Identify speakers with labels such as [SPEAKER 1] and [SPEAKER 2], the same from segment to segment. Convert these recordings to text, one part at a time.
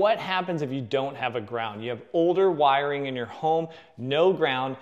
[SPEAKER 1] what happens if you don't have a ground? You have older wiring in your home, no ground.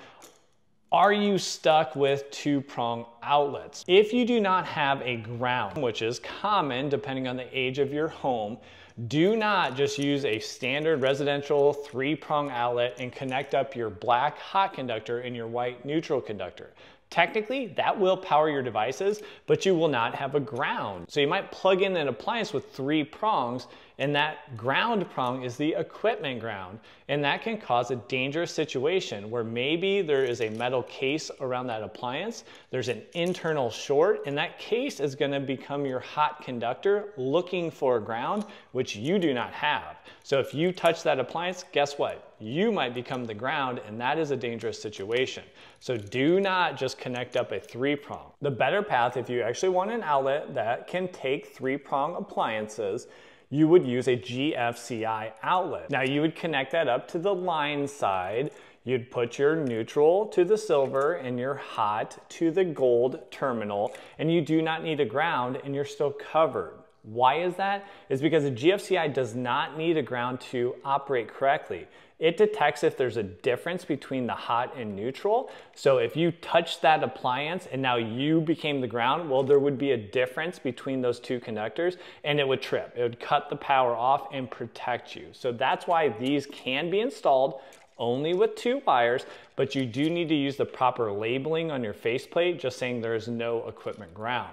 [SPEAKER 1] Are you stuck with two prong outlets? If you do not have a ground, which is common depending on the age of your home, do not just use a standard residential three prong outlet and connect up your black hot conductor and your white neutral conductor. Technically, that will power your devices, but you will not have a ground. So you might plug in an appliance with three prongs, and that ground prong is the equipment ground. And that can cause a dangerous situation where maybe there is a metal case around that appliance, there's an internal short, and that case is gonna become your hot conductor looking for ground, which you do not have. So if you touch that appliance, guess what? you might become the ground and that is a dangerous situation. So do not just connect up a three prong. The better path, if you actually want an outlet that can take three prong appliances, you would use a GFCI outlet. Now you would connect that up to the line side. You'd put your neutral to the silver and your hot to the gold terminal, and you do not need a ground and you're still covered. Why is that? Is because a GFCI does not need a ground to operate correctly. It detects if there's a difference between the hot and neutral. So if you touch that appliance and now you became the ground, well, there would be a difference between those two conductors and it would trip. It would cut the power off and protect you. So that's why these can be installed only with two wires, but you do need to use the proper labeling on your faceplate, just saying there is no equipment ground.